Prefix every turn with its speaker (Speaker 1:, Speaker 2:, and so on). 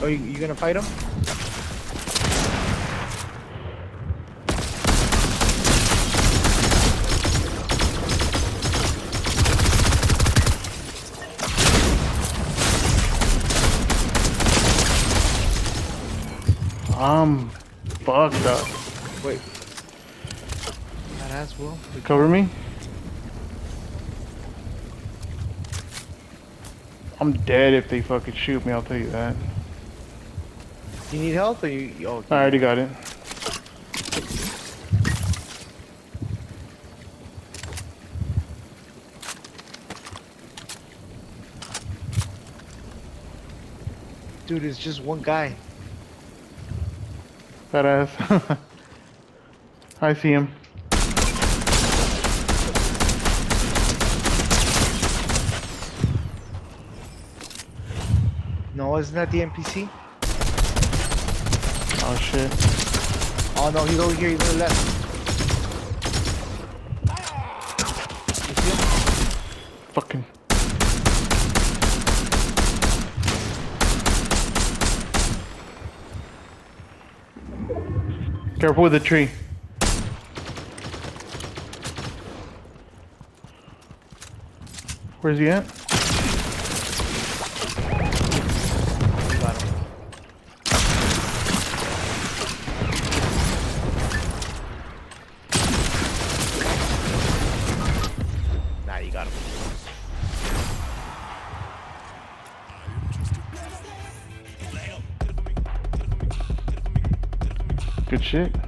Speaker 1: Oh, you, you gonna fight him?
Speaker 2: I'm fucked up.
Speaker 1: Wait. Badass will.
Speaker 2: Cover me. I'm dead if they fucking shoot me, I'll tell you that.
Speaker 1: You need help or you? Oh,
Speaker 2: I already got it.
Speaker 1: dude, it's just one guy.
Speaker 2: Badass. I see him.
Speaker 1: No, isn't that the NPC?
Speaker 2: Oh shit.
Speaker 1: Oh no, he's over here. He's on the left. You see him?
Speaker 2: Fucking. Careful with the tree. Where's he at? Good shit.